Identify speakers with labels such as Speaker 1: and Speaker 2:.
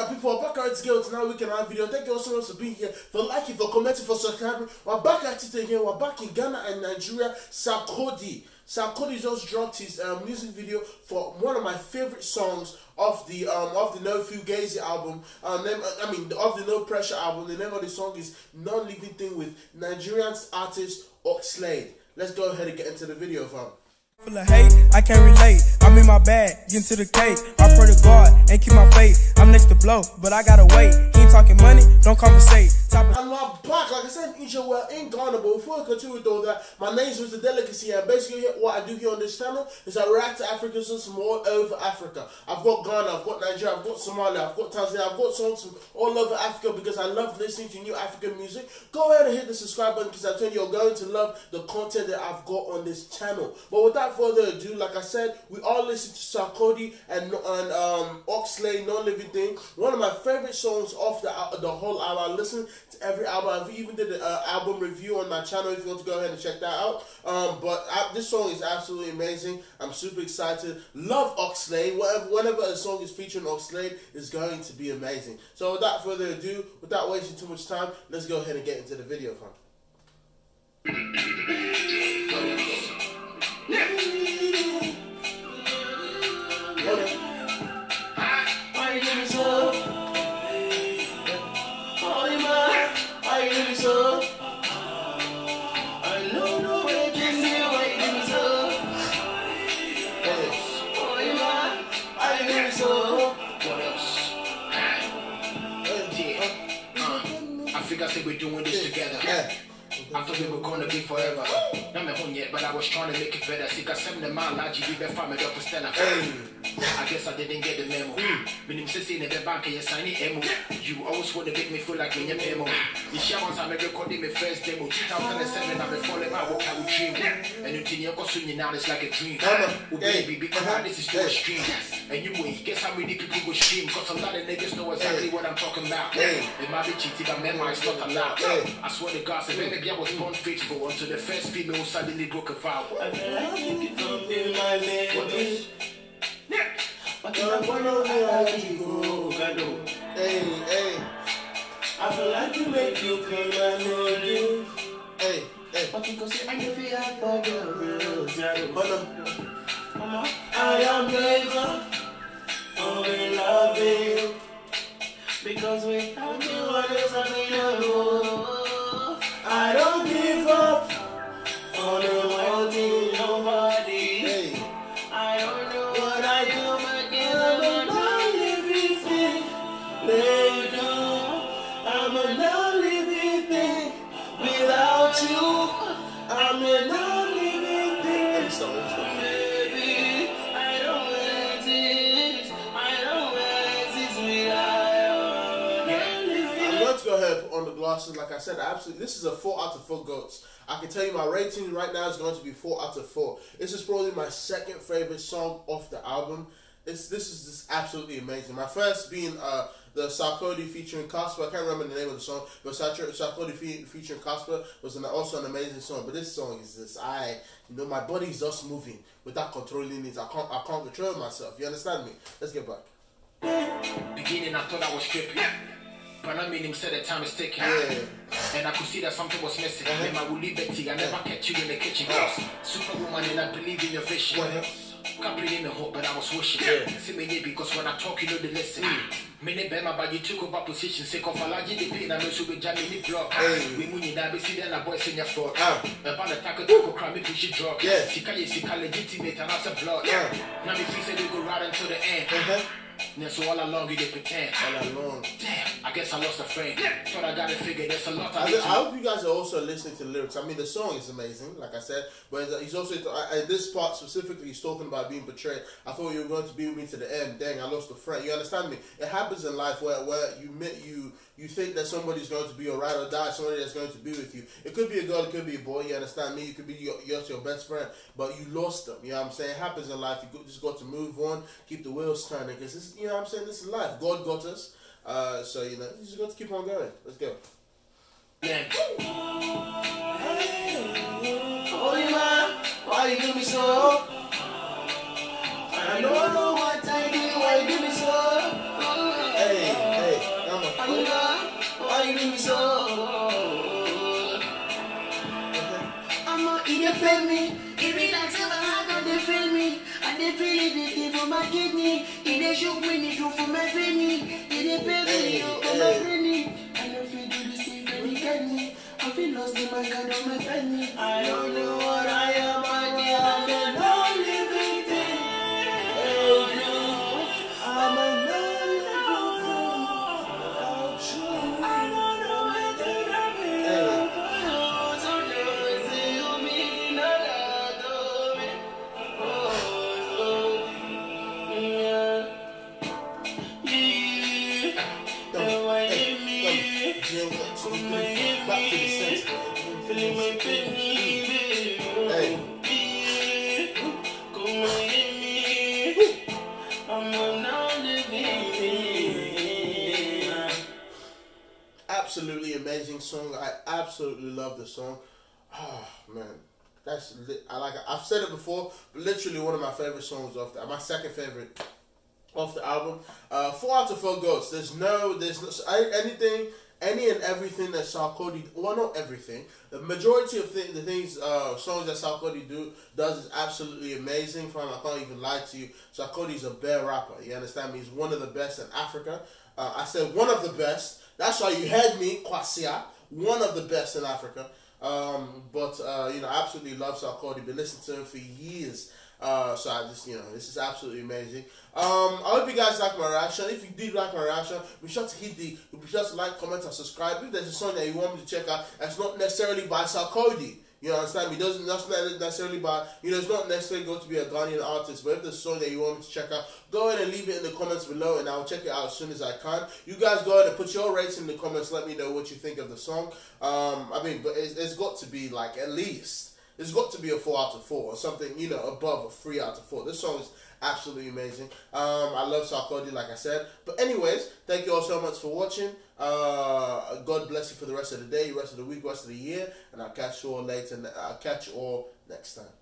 Speaker 1: my people, we're back at it again tonight weekend our video. Thank you all so much for being here, for liking, for commenting, for subscribing. We're back at it again. We're back in Ghana and Nigeria. Sarkodie. Sarkodie just dropped his um, music video for one of my favorite songs of the um of the No Fugazi album. Um, name, I mean of the No Pressure album. The name of the song is Non Living Thing with Nigerian artist Oxlade. Let's go ahead and get into the video, fam.
Speaker 2: Full of hate, I can't relate. I'm in my bag, getting to the cake. I pray to God and keep my faith. I'm next to blow, but I gotta wait. He ain't talking money, don't conversate. Top of
Speaker 1: we're back, like I said, Isha, we're in Ghana, but before I continue with all that, my name is Mr. Delicacy, and basically what I do here on this channel is I react to African songs from all over Africa. I've got Ghana, I've got Nigeria, I've got Somalia, I've got Tanzania, I've got songs from all over Africa because I love listening to new African music. Go ahead and hit the subscribe button because I tell you, you're going to love the content that I've got on this channel. But without further ado, like I said, we all listen to Sarkodie and, and um, Oxlade, Non Living Thing. One of my favorite songs off the, uh, the whole album. I listen to every album. I've even did an uh, album review on my channel if you want to go ahead and check that out. Um, but uh, this song is absolutely amazing. I'm super excited. Love Oxlade. Whatever, whenever a song is featuring Oxlade, is going to be amazing. So without further ado, without wasting too much time, let's go ahead and get into the video, fam.
Speaker 3: We're doing this together.
Speaker 1: Yeah.
Speaker 3: I thought we were gonna be forever. Not me home yet, but I was trying to make it better. See, cause seven mile large, you be from it up Stella. I guess I didn't get the memo. Minim sisi in the bank, you sign it emo. You always want to make me feel like in your memo. You share once I'm recording my first demo. 2007, I'm falling out, what I would dream. And you think you're going now, it's like a dream. Oh, baby, because
Speaker 1: uh-huh,
Speaker 3: this is still a stream. And you wait, guess how many people will stream? Cause a lot of niggas know exactly what I'm talking about.
Speaker 1: Hey.
Speaker 3: It might be cheating, but memory is not allowed. I swear to God, so baby, I was born faithful until the first female suddenly broke a vow.
Speaker 4: I feel like you could come in my
Speaker 3: What
Speaker 4: baby.
Speaker 3: else?
Speaker 4: But I wanna know how you go, Gado.
Speaker 1: Hey, hey,
Speaker 4: I feel like you make you come and know you.
Speaker 1: hey, hey.
Speaker 4: But you go say I give you up for the real Gado.
Speaker 1: Hold on.
Speaker 4: Mama, I am never only loving you. Because without
Speaker 1: Like I said, absolutely, this is a four out of four goats. I can tell you my rating right now is going to be four out of four. This is probably my second favorite song off the album. This this is just absolutely amazing. My first being uh the Sarkodie featuring Cassper. I can't remember the name of the song, but Sarkodie fe- featuring Cassper was an, also an amazing song. But this song is just I, you know, my body is just moving without controlling it. I can't I can't control myself. You understand me? Let's get back.
Speaker 3: Beginning, I thought I was tripping. But I mean, him said the time is ticking.
Speaker 1: Yeah.
Speaker 3: And I could see that something was missing.
Speaker 1: Uh-huh.
Speaker 3: Then I would leave Betty. I never kept you in the kitchen. Cause Superwoman, and I believe in your vision.
Speaker 1: Uh-huh.
Speaker 3: Can't believe in the hope, but I was wishing.
Speaker 1: Yeah.
Speaker 3: See me, yeah, because when I talk, you know the lesson. Many Bema, but you took over position. Say, of Alaji, the pain, I know you be jamming the block.
Speaker 1: Hey.
Speaker 3: We money now, be see then a boy sing your fault.
Speaker 1: Ah.
Speaker 3: About the tackle, tackle, crime, me push it drop.
Speaker 1: Yeah.
Speaker 3: Sika, yes, Sika, legitimate, and that's a blood.
Speaker 1: Yeah.
Speaker 3: Now, me feel say they go right until the end.
Speaker 1: Uh-huh.
Speaker 3: Now, so all along, you they pretend.
Speaker 1: All along.
Speaker 3: Damn, I guess I lost a friend. Thought I got it figured. There's a lot
Speaker 1: I,
Speaker 3: I
Speaker 1: I hope you guys are also listening to the lyrics. I mean, the song is amazing, like I said, but he's also in this part specifically. He's talking about being betrayed. I thought you were going to be with me to the end. Dang, I lost a friend. You understand me? It happens in life where where you met you you think that somebody's going to be your ride or die, somebody that's going to be with you. It could be a girl, it could be a boy. You understand me? It could be your your, your best friend, but you lost them. You know what I'm saying? It happens in life. You just got to move on, keep the wheels turning, because this, you know what I'm saying. This is life. God got us. Uh, so you know, you just got to keep on going. Let's go.
Speaker 3: Yeah.
Speaker 4: Holy man, why you do me so? I know I do, feelings old. I'm not eating for me. It be like some hard and they feel me. And they feel it, they for my
Speaker 1: kidney. It is your winning, do
Speaker 4: for my kidney. To
Speaker 1: absolutely amazing song. I absolutely love the song. Oh man, that's I like. it. I've said it before, but literally one of my favorite songs off the my second favorite off the album. Uh, four out of four goats. There's no, there's no anything, any and everything that Sarkodie. Well, not everything. The majority of th- the things, uh, songs that Sarkodie do does is absolutely amazing. Fam, I can't even lie to you. Sarkodie's a bear rapper. You understand me? He's one of the best in Africa. Uh, I said one of the best. That's why you heard me, Kwasia. One of the best in Africa. Um, but uh, you know, I absolutely love Sarkodie. Been listening to him for years. Uh, so I just, you know, this is absolutely amazing. Um, I hope you guys like my reaction. If you did like my reaction, be sure to hit the, be sure to like, comment, and subscribe. If there's a song that you want me to check out, that's not necessarily by Sarkodie. You understand me? Doesn't that's not necessarily by you know it's not necessarily going to be a Ghanaian artist, but if there's a song that you want me to check out, go ahead and leave it in the comments below, and I'll check it out as soon as I can. You guys go ahead and put your rates in the comments. Let me know what you think of the song. Um, I mean, but it's, it's got to be like at least it's got to be a four out of four or something, you know, above a three out of four. This song is absolutely amazing. Um, I love Sarkodie, like I said. But anyways, thank you all so much for watching. Uh, God bless you for the rest of the day, rest of the week, rest of the year, and I'll catch you all later. I'll catch you all next time.